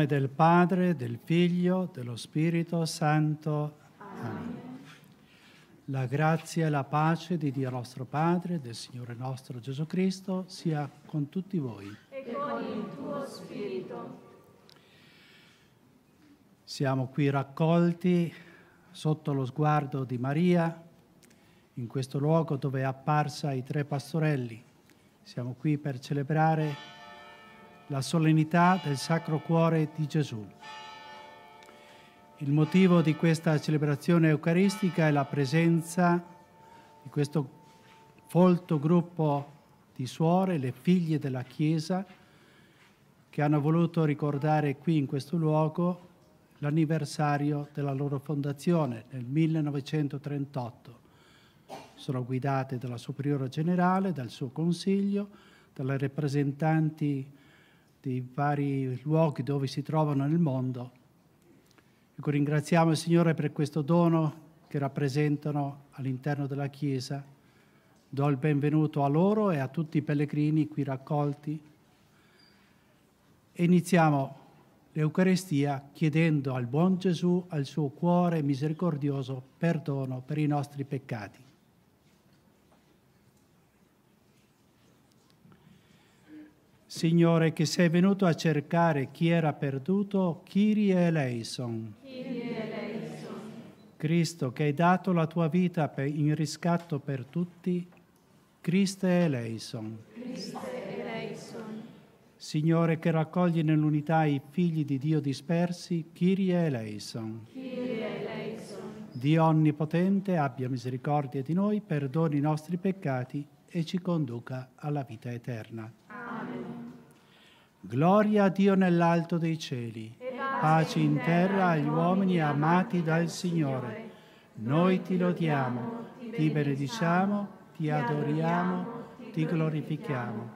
nome del Padre, del Figlio, dello Spirito Santo. Amen. La grazia e la pace di Dio nostro Padre, del Signore nostro Gesù Cristo, sia con tutti voi. E con il tuo spirito. Siamo qui raccolti sotto lo sguardo di Maria, in questo luogo dove è apparsa ai tre pastorelli. Siamo qui per celebrare la solennità del Sacro Cuore di Gesù. Il motivo di questa celebrazione eucaristica è la presenza di questo folto gruppo di suore, le figlie della Chiesa, che hanno voluto ricordare qui in questo luogo l'anniversario della loro fondazione nel 1938. Sono guidate dalla Superiore Generale, dal suo consiglio, dalle rappresentanti dei vari luoghi dove si trovano nel mondo. Ecco, ringraziamo il Signore per questo dono che rappresentano all'interno della Chiesa. Do il benvenuto a loro e a tutti i pellegrini qui raccolti. E iniziamo l'Eucarestia chiedendo al buon Gesù, al suo cuore misericordioso, perdono per i nostri peccati. Signore, che sei venuto a cercare chi era perduto, eleison. Kyrie eleison. Cristo, che hai dato la tua vita in riscatto per tutti, eleison. Cristo eleison. Signore, che raccogli nell'unità i figli di Dio dispersi, eleison. Kyrie eleison. Dio Onnipotente, abbia misericordia di noi, perdoni i nostri peccati e ci conduca alla vita eterna. Gloria a Dio nell'alto dei cieli, pace in terra agli uomini amati dal Signore. Noi ti lodiamo, ti benediciamo, ti adoriamo, ti glorifichiamo.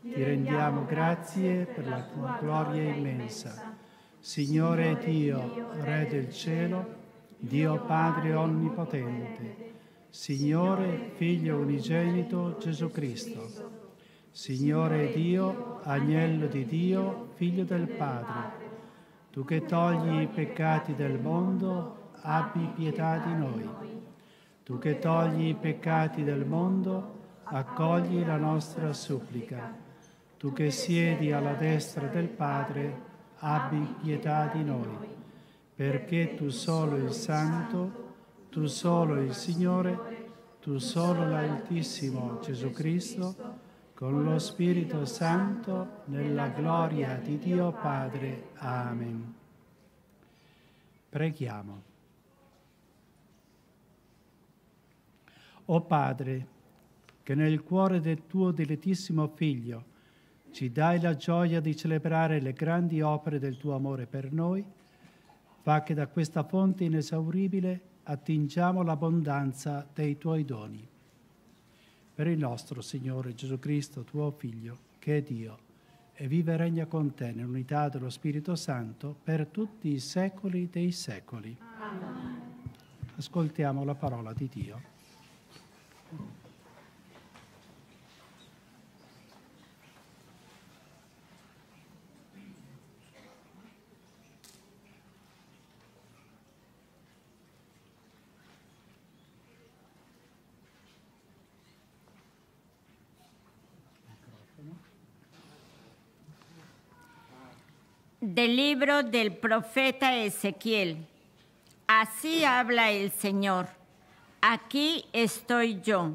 Ti rendiamo grazie per la tua gloria immensa. Signore Dio, Re del cielo, Dio Padre Onnipotente, Signore, Figlio Unigenito Gesù Cristo Signore Dio, agnello di Dio, figlio del Padre, tu che togli i peccati del mondo, abbi pietà di noi. Tu che togli i peccati del mondo, accogli la nostra supplica. Tu che siedi alla destra del Padre, abbi pietà di noi. Perché tu solo il Santo, tu solo il Signore, tu solo l'Altissimo Gesù Cristo, con lo Spirito Santo, nella gloria di Dio Padre. Amen. Preghiamo. O Padre, che nel cuore del tuo dilettissimo Figlio ci dai la gioia di celebrare le grandi opere del tuo amore per noi, fa che da questa fonte inesauribile attingiamo l'abbondanza dei tuoi doni per il nostro Signore Gesù Cristo, tuo Figlio, che è Dio, e vive e regna con te nell'unità dello Spirito Santo per tutti i secoli dei secoli. Amen. Ascoltiamo la parola di Dio. Del libro del profeta Ezequiel. Así habla el Señor. Aquí estoy yo.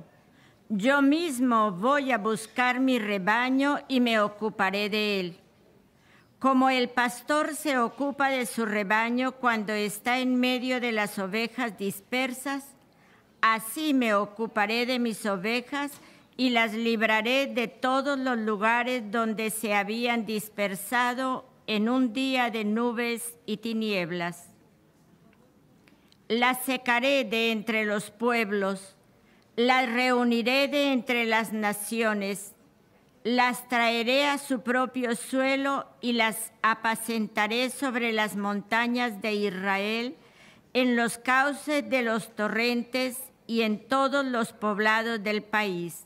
Yo mismo voy a buscar mi rebaño y me ocuparé de él. Como el pastor se ocupa de su rebaño cuando está en medio de las ovejas dispersas, así me ocuparé de mis ovejas y las libraré de todos los lugares donde se habían dispersado en un día de nubes y tinieblas. Las secaré de entre los pueblos, las reuniré de entre las naciones, las traeré a su propio suelo y las apacentaré sobre las montañas de Israel, en los cauces de los torrentes y en todos los poblados del país.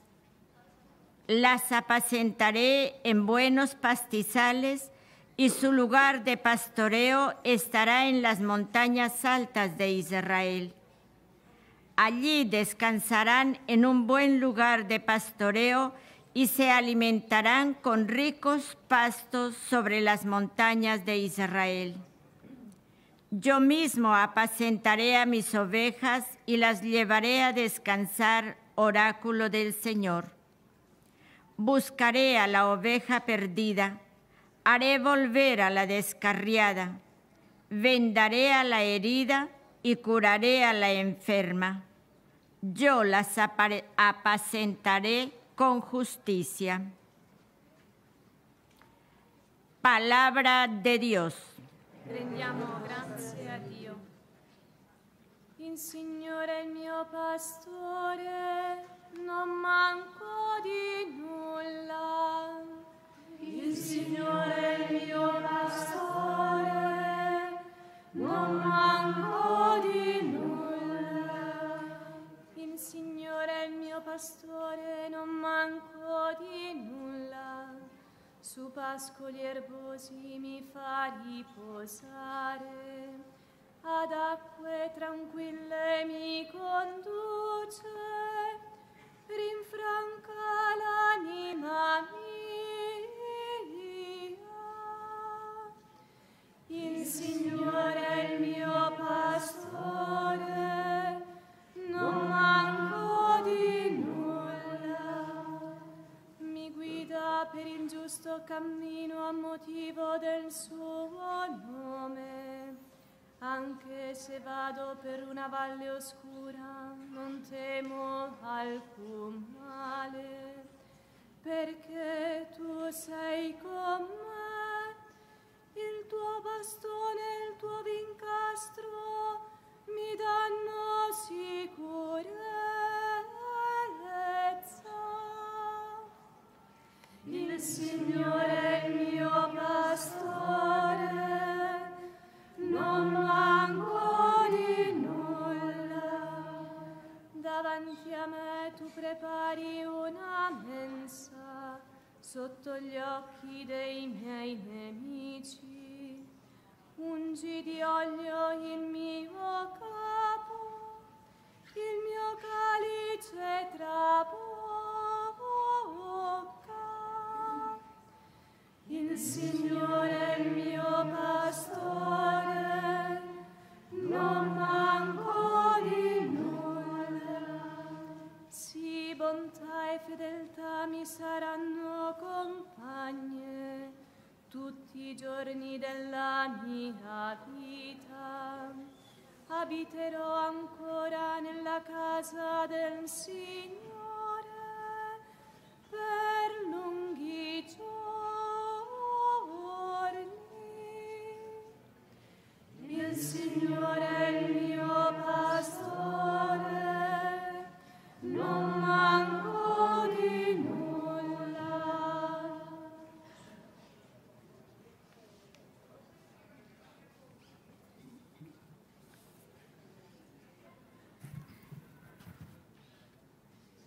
Las apacentaré en buenos pastizales y su lugar de pastoreo estará en las montañas altas de Israel. Allí descansarán en un buen lugar de pastoreo y se alimentarán con ricos pastos sobre las montañas de Israel. Yo mismo apacentaré a mis ovejas y las llevaré a descansar, oráculo del Señor. Buscaré a la oveja perdida haré volver a la descarriada, vendaré a la herida y curaré a la enferma. Yo las apacentaré con justicia. Palabra de Dios. A pascoli erbosi mi fa riposare, ad acque tranquille mi conduce, vado per una valle oscura, non temo alcun male, perché tu sei con me il tuo bastone e il tuo vincastro mi danno sicurezza. Il Signore è il mio sotto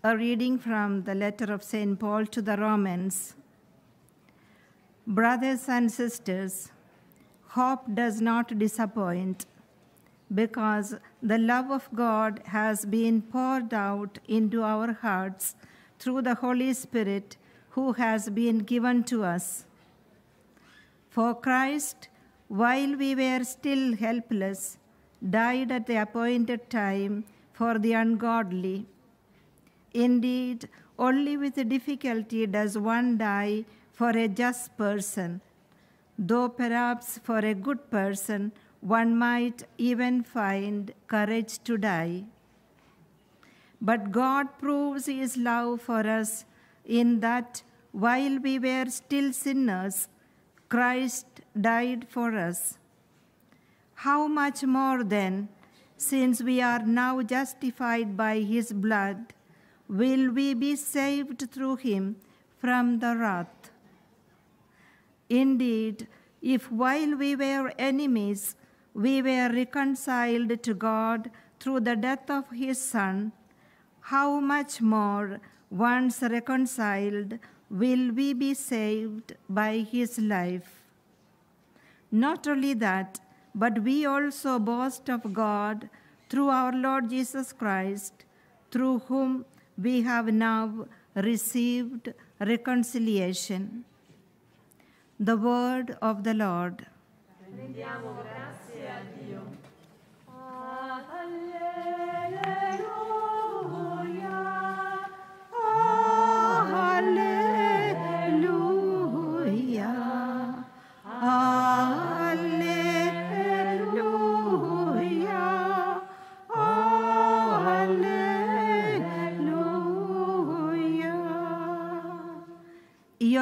A reading from the letter of St. Paul to the Romans. Brothers and sisters, hope does not disappoint because the love of God has been poured out into our hearts through the Holy Spirit who has been given to us. For Christ, while we were still helpless, died at the appointed time for the ungodly. Indeed, only with difficulty does one die for a just person, though perhaps for a good person one might even find courage to die. But God proves his love for us in that while we were still sinners, Christ died for us. How much more then, since we are now justified by his blood, will we be saved through him from the wrath? Indeed, if while we were enemies, we were reconciled to God through the death of his Son, how much more, once reconciled, will we be saved by his life? Not only that, but we also boast of God through our Lord Jesus Christ, through whom we have now received reconciliation. The word of the Lord.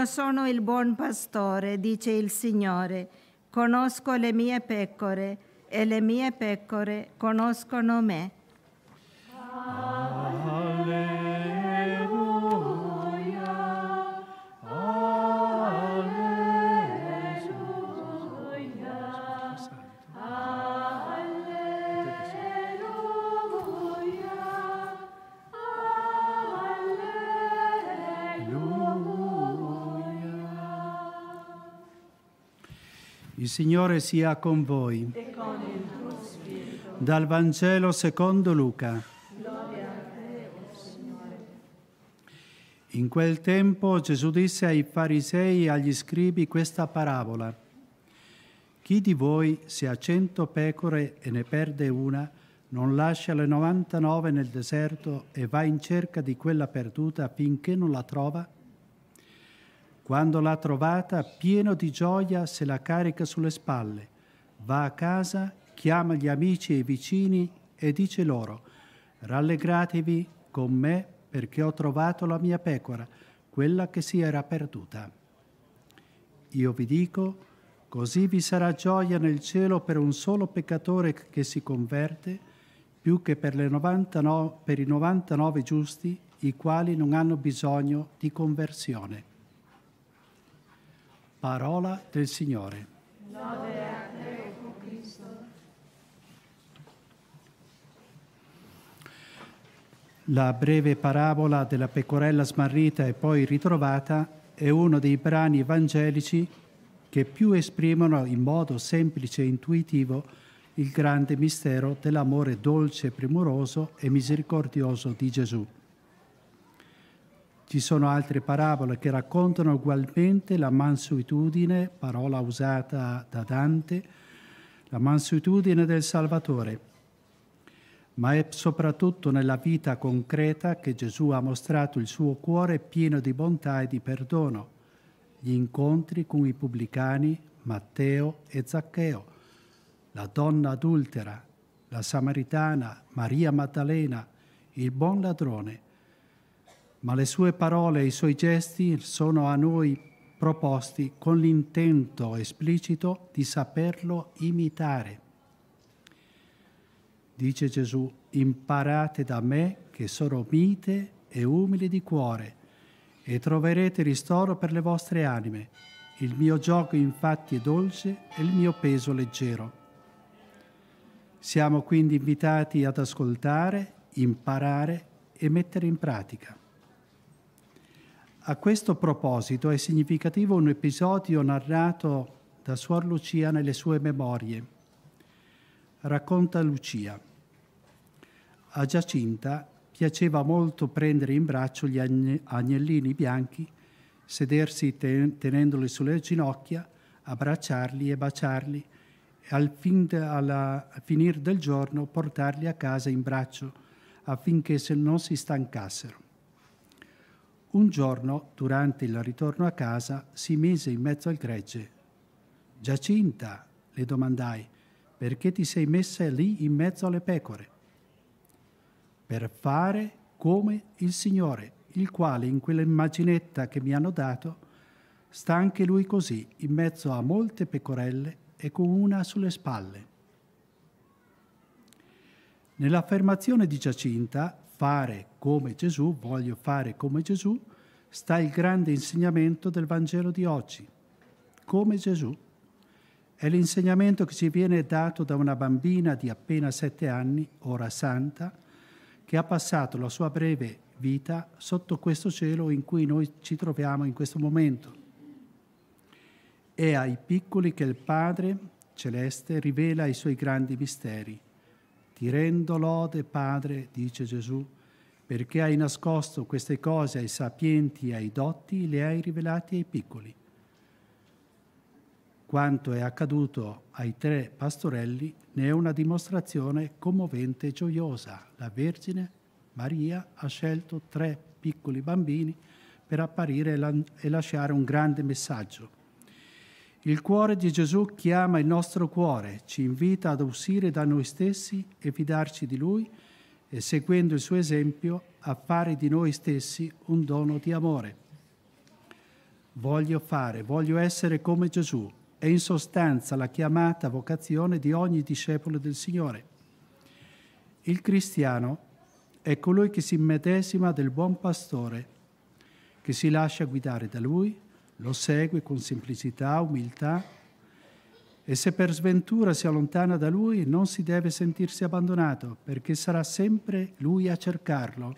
Sono il buon pastore, dice il Signore. Conosco le mie pecore e le mie pecore conoscono me. Signore sia con voi. Dal Vangelo secondo Luca. In quel tempo Gesù disse ai farisei e agli scribi questa parabola. Chi di voi, se ha cento pecore e ne perde una, non lascia le 99 nel deserto e va in cerca di quella perduta finché non la trova? Quando l'ha trovata, pieno di gioia, se la carica sulle spalle, va a casa, chiama gli amici e i vicini e dice loro, rallegratevi con me perché ho trovato la mia pecora, quella che si era perduta. Io vi dico, così vi sarà gioia nel cielo per un solo peccatore che si converte, più che per, le 99, per i 99 giusti, i quali non hanno bisogno di conversione. Parola del Signore. La breve parabola della pecorella smarrita e poi ritrovata è uno dei brani evangelici che più esprimono in modo semplice e intuitivo il grande mistero dell'amore dolce, premuroso e misericordioso di Gesù. Ci sono altre parabole che raccontano ugualmente la mansuetudine, parola usata da Dante, la mansuetudine del Salvatore, ma è soprattutto nella vita concreta che Gesù ha mostrato il suo cuore pieno di bontà e di perdono, gli incontri con i pubblicani Matteo e Zaccheo, la donna adultera, la samaritana, Maria Maddalena, il buon ladrone, ma le sue parole e i suoi gesti sono a noi proposti con l'intento esplicito di saperlo imitare. Dice Gesù, imparate da me che sono mite e umile di cuore e troverete ristoro per le vostre anime. Il mio gioco infatti è dolce e il mio peso leggero. Siamo quindi invitati ad ascoltare, imparare e mettere in pratica. A questo proposito è significativo un episodio narrato da Suor Lucia nelle sue memorie. Racconta Lucia. A Giacinta piaceva molto prendere in braccio gli agnellini bianchi, sedersi tenendoli sulle ginocchia, abbracciarli e baciarli e al, fin de, alla, al del giorno portarli a casa in braccio affinché non si stancassero. Un giorno, durante il ritorno a casa, si mise in mezzo al gregge. Giacinta, le domandai, perché ti sei messa lì in mezzo alle pecore? Per fare come il Signore, il quale in quella immaginetta che mi hanno dato sta anche lui così, in mezzo a molte pecorelle e con una sulle spalle. Nell'affermazione di Giacinta, fare come Gesù, voglio fare come Gesù, sta il grande insegnamento del Vangelo di oggi. Come Gesù. È l'insegnamento che ci viene dato da una bambina di appena sette anni, ora santa, che ha passato la sua breve vita sotto questo cielo in cui noi ci troviamo in questo momento. È ai piccoli che il Padre celeste rivela i suoi grandi misteri. Ti rendo lode, Padre, dice Gesù, perché hai nascosto queste cose ai sapienti e ai dotti, le hai rivelate ai piccoli. Quanto è accaduto ai tre pastorelli ne è una dimostrazione commovente e gioiosa. La Vergine Maria ha scelto tre piccoli bambini per apparire e lasciare un grande messaggio il cuore di Gesù chiama il nostro cuore, ci invita ad uscire da noi stessi e fidarci di Lui e seguendo il suo esempio a fare di noi stessi un dono di amore. Voglio fare, voglio essere come Gesù. È in sostanza la chiamata vocazione di ogni discepolo del Signore. Il cristiano è colui che si immedesima del buon pastore, che si lascia guidare da Lui, lo segue con semplicità, umiltà e se per sventura si allontana da lui non si deve sentirsi abbandonato perché sarà sempre lui a cercarlo.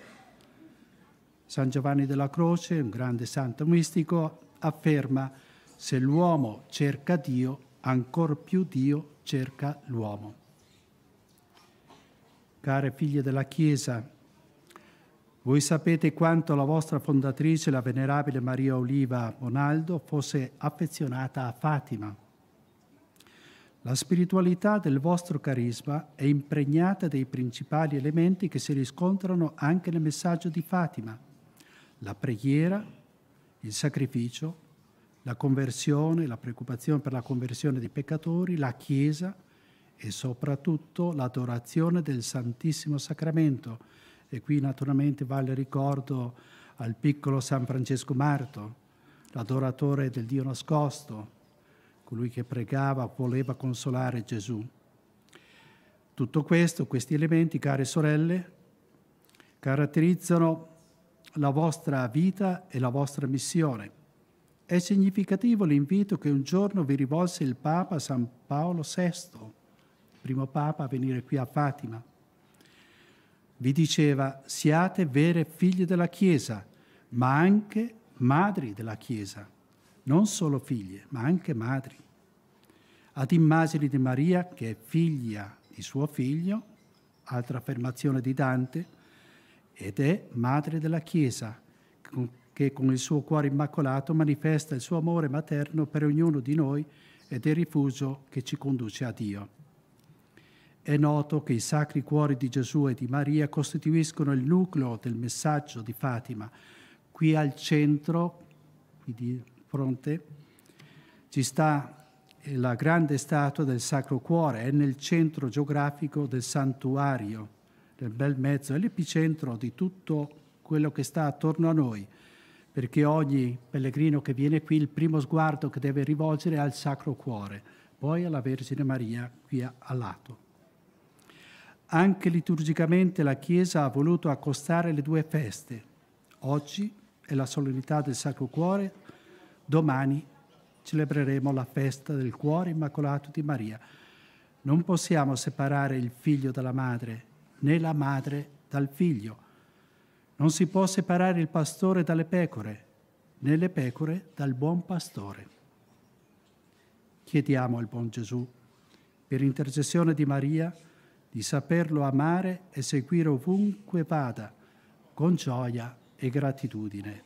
San Giovanni della Croce, un grande santo mistico, afferma se l'uomo cerca Dio, ancor più Dio cerca l'uomo. Care figlie della Chiesa, voi sapete quanto la vostra fondatrice, la venerabile Maria Oliva Bonaldo, fosse affezionata a Fatima. La spiritualità del vostro carisma è impregnata dei principali elementi che si riscontrano anche nel messaggio di Fatima. La preghiera, il sacrificio, la conversione, la preoccupazione per la conversione dei peccatori, la Chiesa e soprattutto l'adorazione del Santissimo Sacramento, e qui naturalmente vale il ricordo al piccolo San Francesco Marto, l'adoratore del Dio nascosto, colui che pregava, voleva consolare Gesù. Tutto questo, questi elementi, care sorelle, caratterizzano la vostra vita e la vostra missione. È significativo l'invito che un giorno vi rivolse il Papa San Paolo VI, primo Papa a venire qui a Fatima vi diceva siate vere figlie della Chiesa, ma anche madri della Chiesa, non solo figlie, ma anche madri. Ad immagine di Maria, che è figlia di suo figlio, altra affermazione di Dante, ed è madre della Chiesa, che con il suo cuore immacolato manifesta il suo amore materno per ognuno di noi ed è il rifugio che ci conduce a Dio. È noto che i sacri cuori di Gesù e di Maria costituiscono il nucleo del messaggio di Fatima. Qui al centro, qui di fronte, ci sta la grande statua del Sacro Cuore, è nel centro geografico del santuario, nel bel mezzo, è l'epicentro di tutto quello che sta attorno a noi, perché ogni pellegrino che viene qui il primo sguardo che deve rivolgere è al Sacro Cuore, poi alla Vergine Maria qui a lato. Anche liturgicamente la Chiesa ha voluto accostare le due feste. Oggi è la solennità del Sacro Cuore, domani celebreremo la festa del Cuore Immacolato di Maria. Non possiamo separare il figlio dalla madre, né la madre dal figlio. Non si può separare il pastore dalle pecore, né le pecore dal buon pastore. Chiediamo al buon Gesù, per intercessione di Maria, di saperlo amare e seguire ovunque vada, con gioia e gratitudine.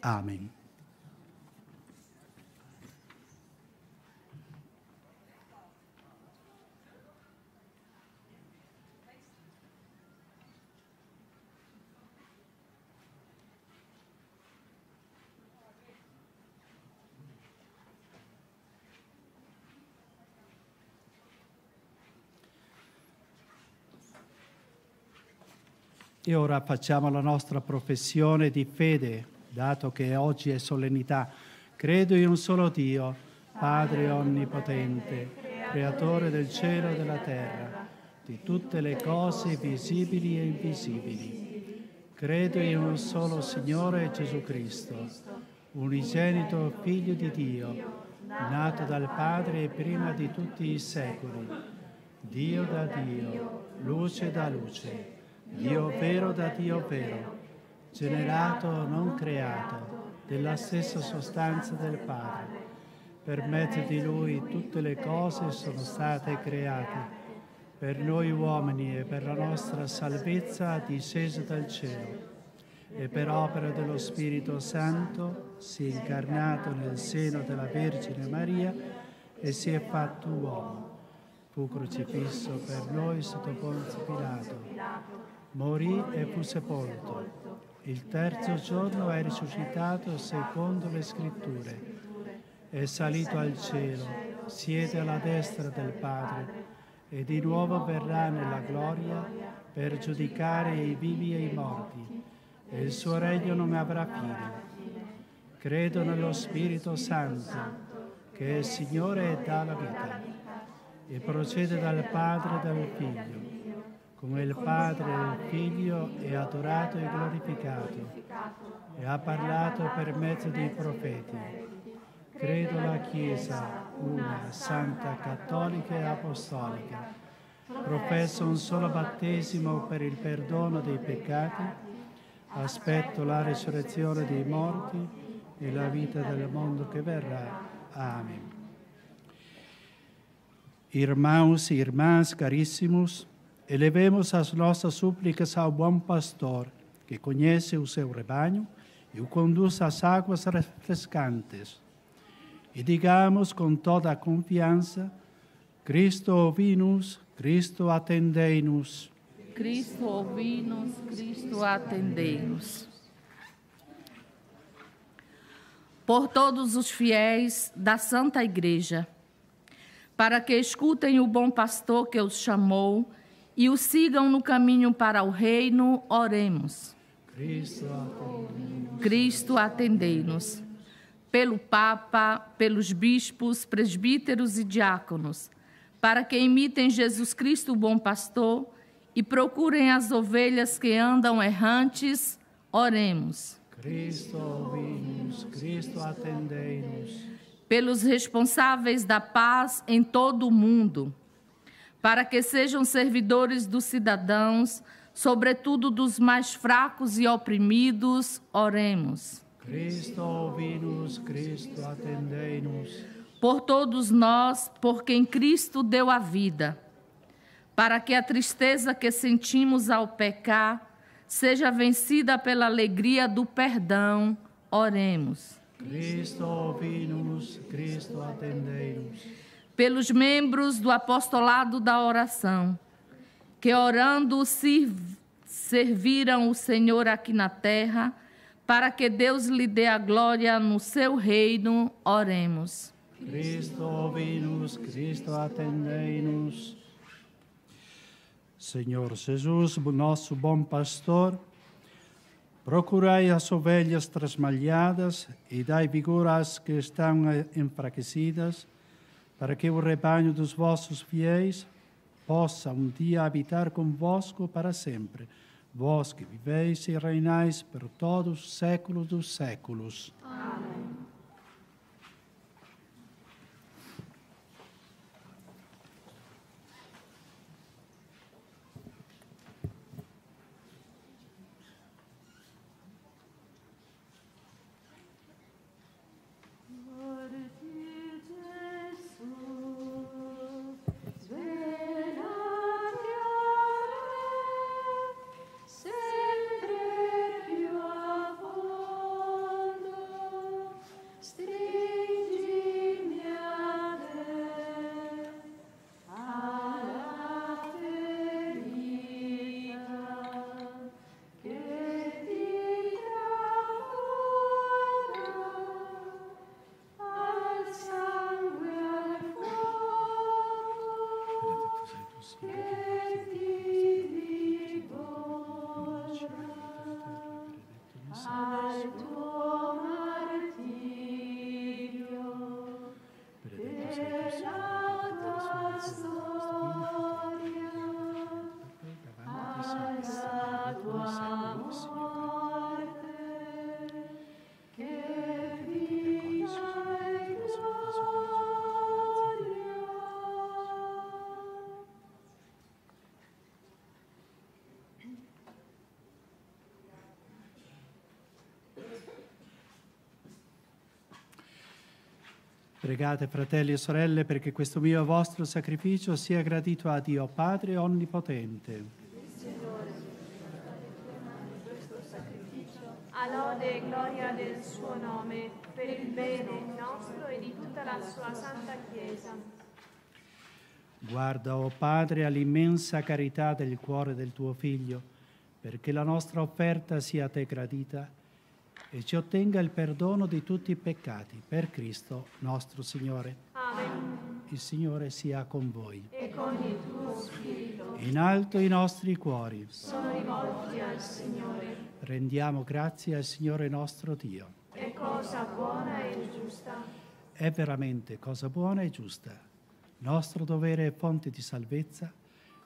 Amen. E ora facciamo la nostra professione di fede, dato che oggi è solennità. Credo in un solo Dio, Padre Onnipotente, Creatore del cielo e della terra, di tutte le cose visibili e invisibili. Credo in un solo Signore Gesù Cristo, unigenito Figlio di Dio, nato dal Padre prima di tutti i secoli, Dio da Dio, luce da luce Dio vero da Dio vero, generato non creato, della stessa sostanza del Padre. Per mezzo di Lui tutte le cose sono state create, per noi uomini e per la nostra salvezza discese dal cielo, e per opera dello Spirito Santo si è incarnato nel seno della Vergine Maria e si è fatto uomo. Fu crocifisso per noi sotto Ponzio Pilato morì e fu sepolto. Il terzo giorno è risuscitato secondo le scritture. È salito al cielo, siede alla destra del Padre e di nuovo verrà nella gloria per giudicare i vivi e i morti e il suo regno non avrà fine. Credo nello Spirito Santo, che è Signore e dà la vita, e procede dal Padre e dal Figlio come il Padre e il Figlio è adorato e glorificato e ha parlato per mezzo dei profeti. Credo la Chiesa, una, santa, cattolica e apostolica. Professo un solo battesimo per il perdono dei peccati. Aspetto la risurrezione dei morti e la vita del mondo che verrà. Amen. Irmãos e irmãs caríssimos, Elevemos as nossas súplicas ao bom pastor, que conhece o seu rebanho e o conduz às águas refrescantes. E digamos com toda a confiança: Cristo ouvi-nos, Cristo atendei-nos. Cristo ouvi-nos, Cristo atendei-nos. Por todos os fiéis da Santa Igreja, para que escutem o bom pastor que os chamou e o sigam no caminho para o reino, oremos. Cristo, atendei-nos. Pelo Papa, pelos bispos, presbíteros e diáconos, para que imitem Jesus Cristo, o bom pastor, e procurem as ovelhas que andam errantes, oremos. Cristo, ouvi-nos. Cristo, atendei-nos. Pelos responsáveis da paz em todo o mundo, para que sejam servidores dos cidadãos, sobretudo dos mais fracos e oprimidos, oremos. Cristo, ouvi-nos, Cristo, atendei-nos. Por todos nós, por quem Cristo deu a vida, para que a tristeza que sentimos ao pecar seja vencida pela alegria do perdão, oremos. Cristo, ouvi-nos, Cristo, atendei-nos pelos membros do apostolado da oração, que orando serviram o Senhor aqui na terra, para que Deus lhe dê a glória no seu reino, oremos. Cristo, ouvi-nos, Cristo, atendei-nos. Senhor Jesus, nosso bom pastor, procurai as ovelhas trasmalhadas e dai vigor às que estão enfraquecidas, para que o rebanho dos vossos fiéis possa um dia habitar convosco para sempre, vós que viveis e reinais por todos os séculos dos séculos. Amém. Pregate, fratelli e sorelle, perché questo mio vostro sacrificio sia gradito a Dio Padre Onnipotente. a lode e gloria del suo nome, per il bene nostro e di tutta la sua santa Chiesa. Guarda, o Padre, all'immensa carità del cuore del tuo Figlio, perché la nostra offerta sia a te gradita e ci ottenga il perdono di tutti i peccati, per Cristo nostro Signore. Amen. Il Signore sia con voi. E con il tuo spirito In alto i nostri cuori. sono rivolti al Signore. Rendiamo grazie al Signore nostro Dio. È cosa buona e giusta. È veramente cosa buona e giusta. Nostro dovere e fonte di salvezza,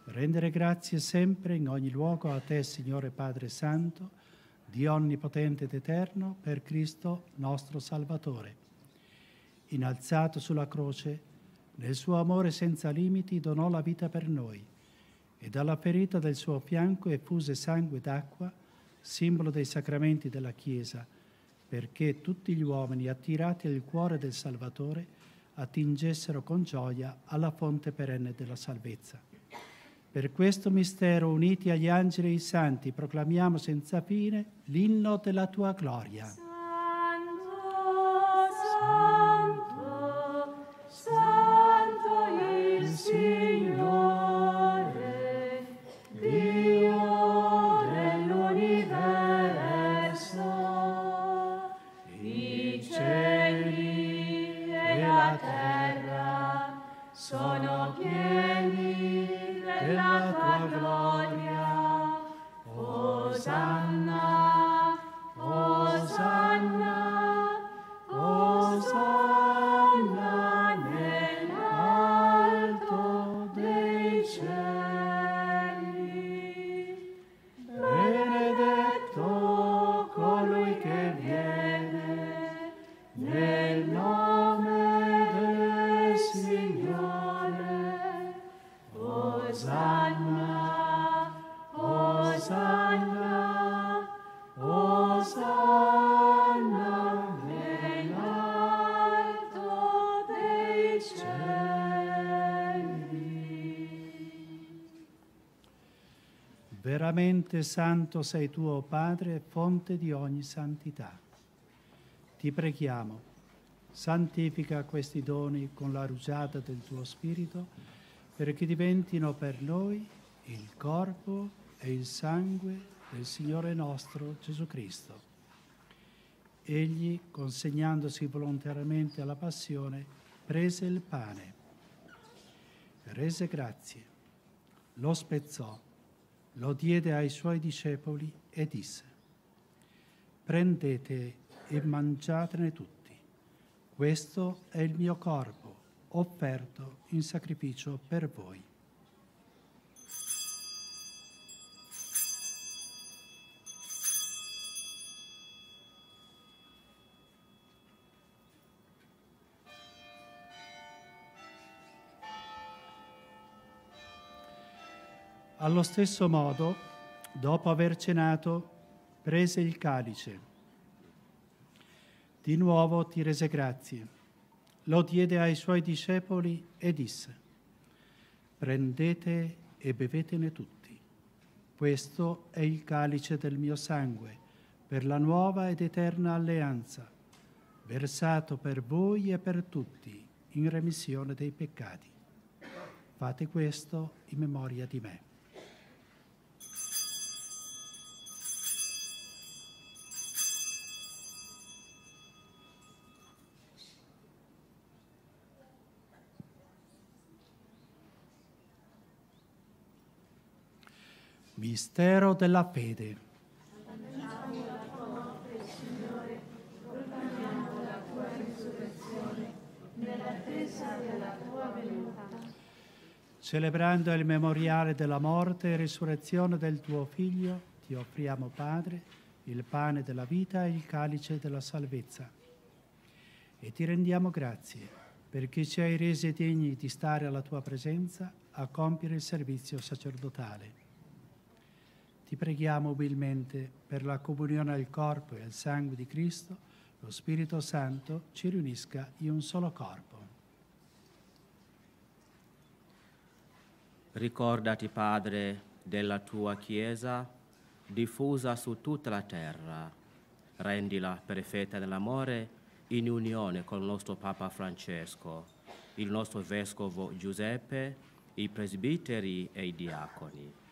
rendere grazie sempre in ogni luogo a te, Signore Padre Santo, Dio onnipotente ed eterno, per Cristo nostro Salvatore. Innalzato sulla croce, nel suo amore senza limiti donò la vita per noi e dalla ferita del suo fianco effuse sangue d'acqua, simbolo dei sacramenti della Chiesa, perché tutti gli uomini attirati al cuore del Salvatore attingessero con gioia alla fonte perenne della salvezza. Per questo mistero, uniti agli angeli e ai santi, proclamiamo senza fine l'inno della tua gloria. Santo, santo, Veramente santo sei tu, o Padre, fonte di ogni santità. Ti preghiamo, santifica questi doni con la rugiada del tuo Spirito, perché diventino per noi il corpo e il sangue del Signore nostro Gesù Cristo. Egli, consegnandosi volontariamente alla passione, prese il pane, rese grazie, lo spezzò, lo diede ai suoi discepoli e disse, prendete e mangiatene tutti, questo è il mio corpo offerto in sacrificio per voi. Allo stesso modo, dopo aver cenato, prese il calice. Di nuovo ti rese grazie. Lo diede ai suoi discepoli e disse, prendete e bevetene tutti. Questo è il calice del mio sangue, per la nuova ed eterna alleanza, versato per voi e per tutti in remissione dei peccati. Fate questo in memoria di me. Mistero della fede. Celebrando il memoriale della morte e risurrezione del tuo Figlio, ti offriamo, Padre, il pane della vita e il calice della salvezza. E ti rendiamo grazie perché ci hai resi degni di stare alla tua presenza a compiere il servizio sacerdotale ti preghiamo umilmente per la comunione al corpo e al sangue di Cristo, lo Spirito Santo ci riunisca in un solo corpo. Ricordati, Padre, della tua Chiesa diffusa su tutta la terra. Rendila perfetta nell'amore in unione con il nostro Papa Francesco, il nostro Vescovo Giuseppe, i presbiteri e i diaconi.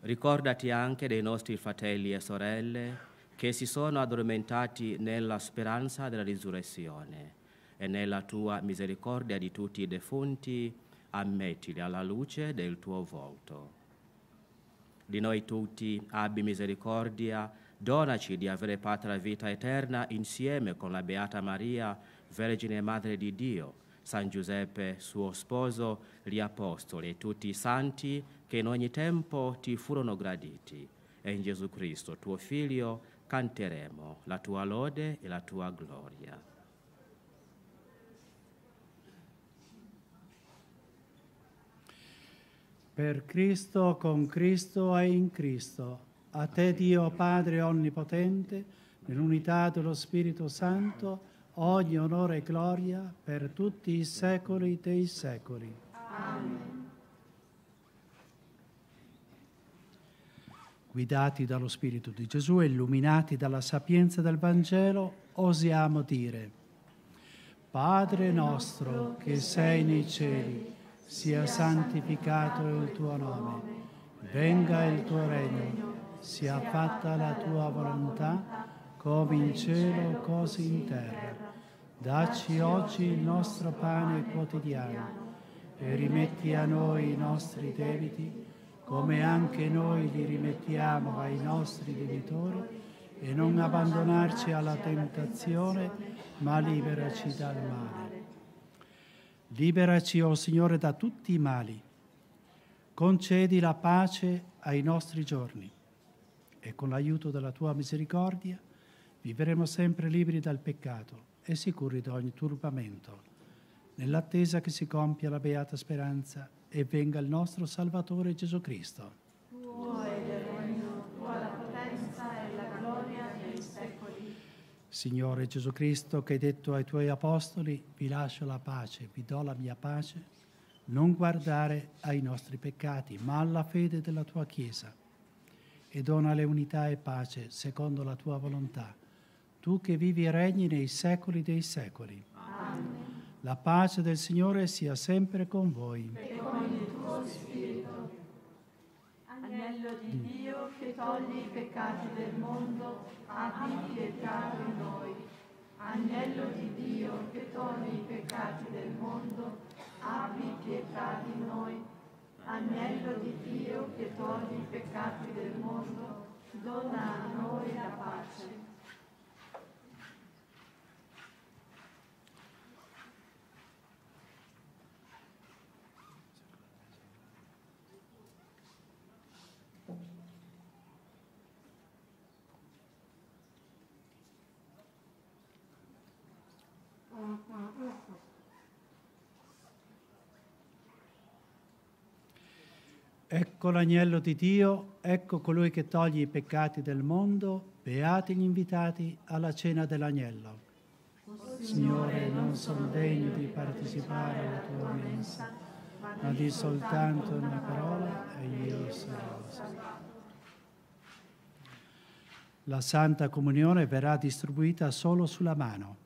Ricordati anche dei nostri fratelli e sorelle che si sono addormentati nella speranza della risurrezione e nella tua misericordia di tutti i defunti, ammettili alla luce del tuo volto. Di noi tutti abbi misericordia, donaci di avere alla vita eterna insieme con la Beata Maria, Vergine Madre di Dio, San Giuseppe, suo sposo, gli Apostoli e tutti i santi che in ogni tempo ti furono graditi. E in Gesù Cristo, tuo Figlio, canteremo la tua lode e la tua gloria. Per Cristo, con Cristo e in Cristo, a te Dio Padre Onnipotente, nell'unità dello Spirito Santo, ogni onore e gloria per tutti i secoli dei secoli. Amen. Guidati dallo Spirito di Gesù e illuminati dalla sapienza del Vangelo, osiamo dire, Padre nostro che sei nei cieli, sia santificato il tuo nome, venga il tuo regno, sia fatta la tua volontà, come in cielo così in terra. Dacci oggi il nostro pane quotidiano e rimetti a noi i nostri debiti, come anche noi li rimettiamo ai nostri debitori, e non abbandonarci alla tentazione, ma liberaci dal male. Liberaci, o oh Signore, da tutti i mali. Concedi la pace ai nostri giorni e con l'aiuto della tua misericordia vivremo sempre liberi dal peccato e sicuri da ogni turbamento, nell'attesa che si compia la beata speranza e venga il nostro Salvatore Gesù Cristo. Tuo è il regno, tua la potenza e la gloria nei secoli. Signore Gesù Cristo, che hai detto ai tuoi apostoli, vi lascio la pace, vi do la mia pace, non guardare ai nostri peccati, ma alla fede della tua Chiesa, e donale unità e pace secondo la tua volontà tu che vivi e regni nei secoli dei secoli. Amen. La pace del Signore sia sempre con voi. E con il tuo spirito. Agnello di Dio che togli i peccati del mondo, abbi pietà di noi. Agnello di Dio che togli i peccati del mondo, abbi pietà di noi. Agnello di Dio che togli i peccati del mondo, dona a noi la pace. Ecco l'agnello di Dio, ecco colui che toglie i peccati del mondo, beati gli invitati alla cena dell'agnello. Signore, non sono degno di partecipare alla tua mensa, ma di soltanto una parola e io sarò salvato. La Santa Comunione verrà distribuita solo sulla mano.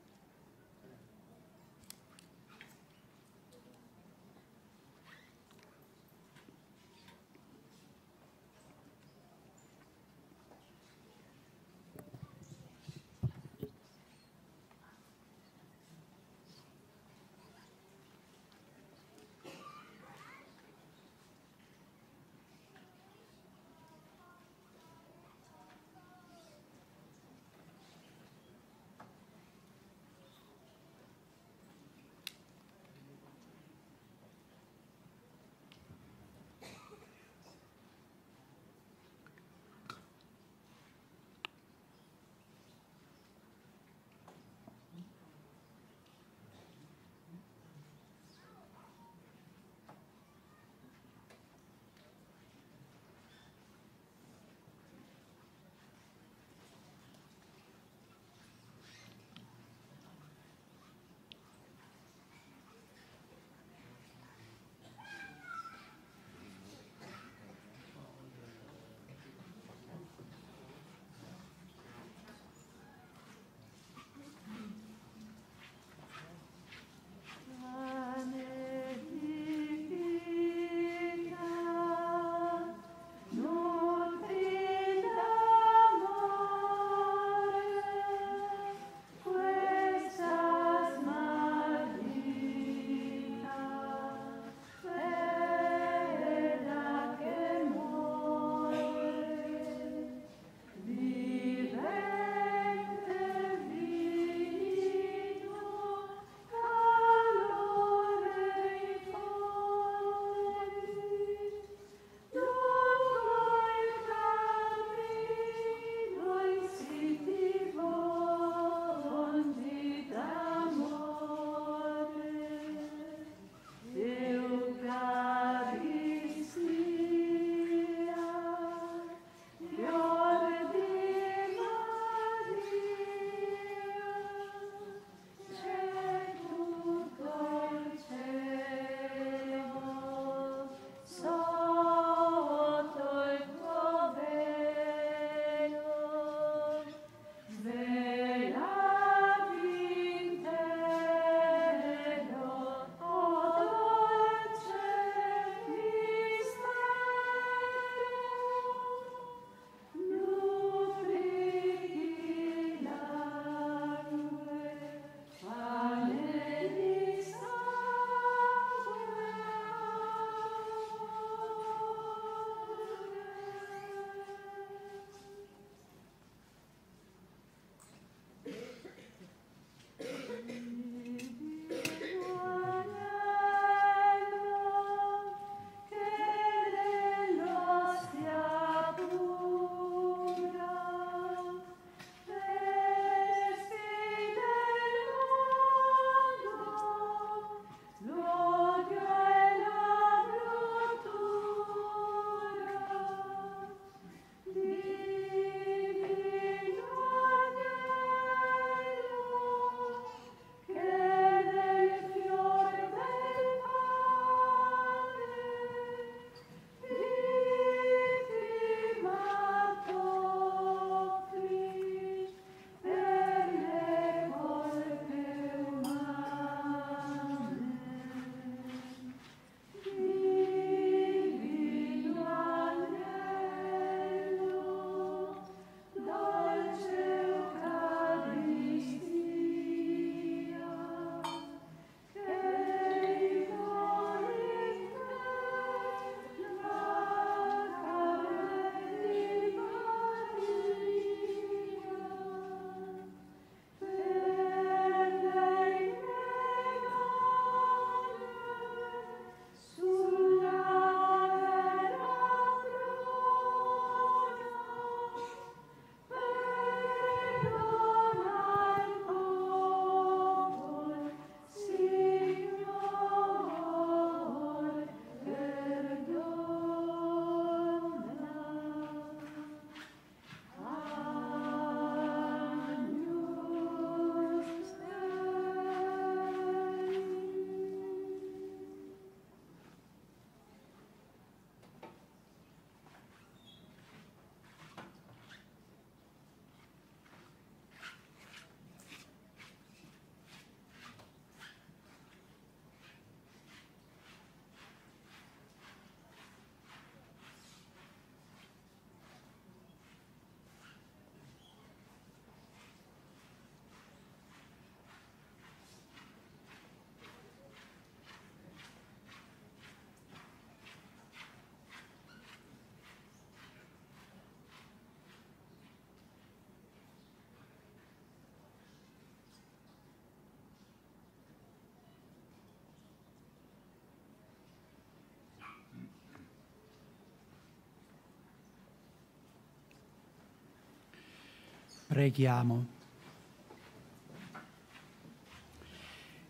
Preghiamo.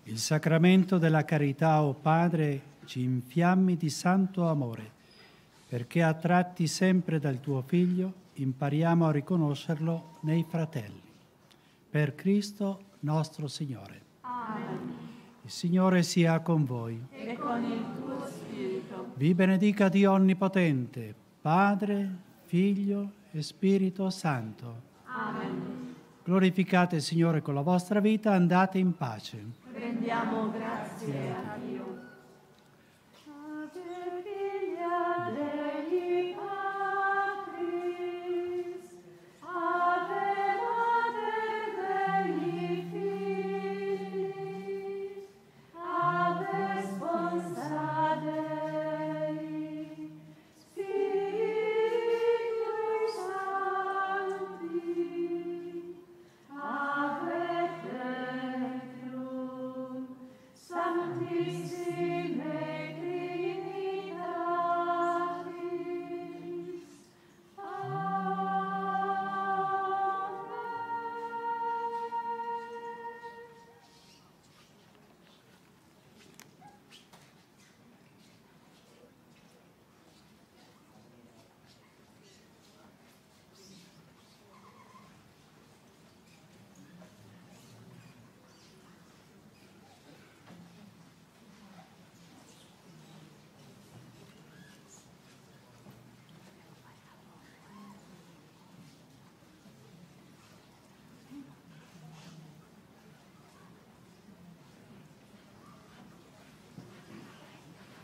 Il sacramento della carità, o oh Padre, ci infiammi di santo amore, perché attratti sempre dal tuo Figlio impariamo a riconoscerlo nei fratelli. Per Cristo nostro Signore. Amen. Il Signore sia con voi. E con il tuo spirito. Vi benedica Dio Onnipotente, Padre, Figlio e Spirito Santo. Glorificate il Signore con la vostra vita, andate in pace. Rendiamo grazie a Dio.